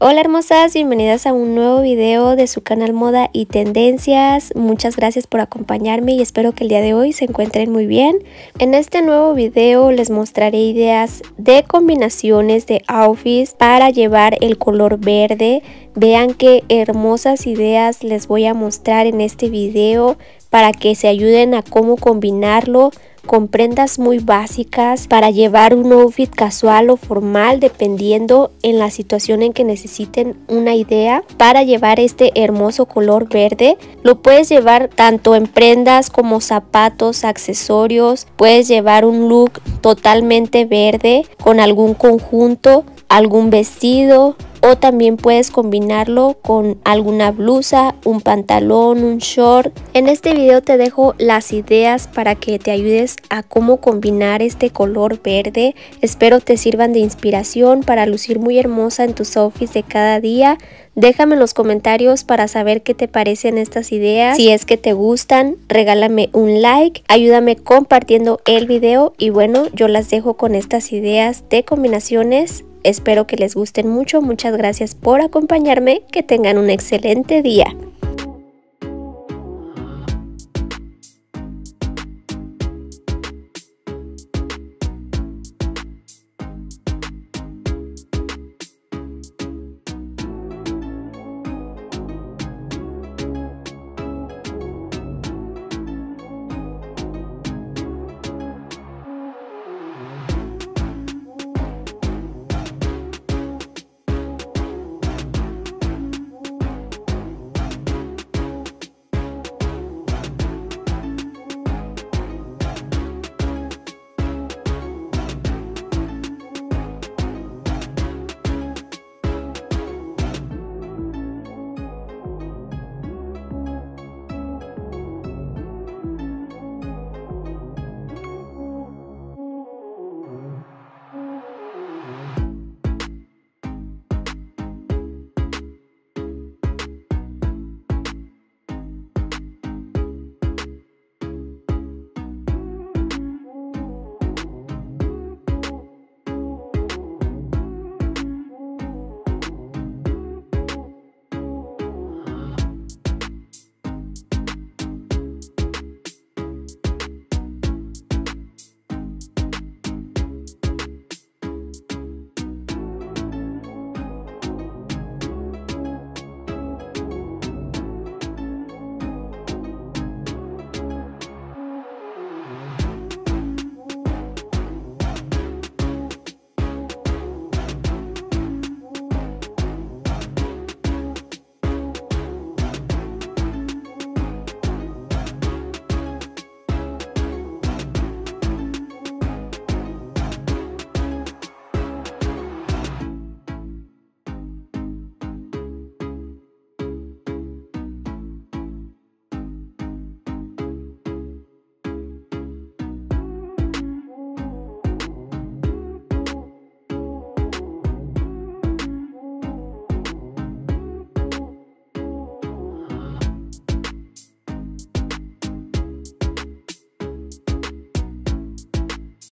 Hola hermosas, bienvenidas a un nuevo video de su canal Moda y Tendencias. Muchas gracias por acompañarme y espero que el día de hoy se encuentren muy bien. En este nuevo video les mostraré ideas de combinaciones de outfits para llevar el color verde. Vean qué hermosas ideas les voy a mostrar en este video para que se ayuden a cómo combinarlo con prendas muy básicas para llevar un outfit casual o formal dependiendo en la situación en que necesiten una idea para llevar este hermoso color verde. Lo puedes llevar tanto en prendas como zapatos, accesorios. Puedes llevar un look totalmente verde con algún conjunto, algún vestido o también puedes combinarlo con alguna blusa, un pantalón, un short. En este video te dejo las ideas para que te ayudes a cómo combinar este color verde. Espero te sirvan de inspiración para lucir muy hermosa en tus outfits de cada día. Déjame en los comentarios para saber qué te parecen estas ideas. Si es que te gustan, regálame un like, ayúdame compartiendo el video y bueno, yo las dejo con estas ideas de combinaciones Espero que les gusten mucho, muchas gracias por acompañarme, que tengan un excelente día.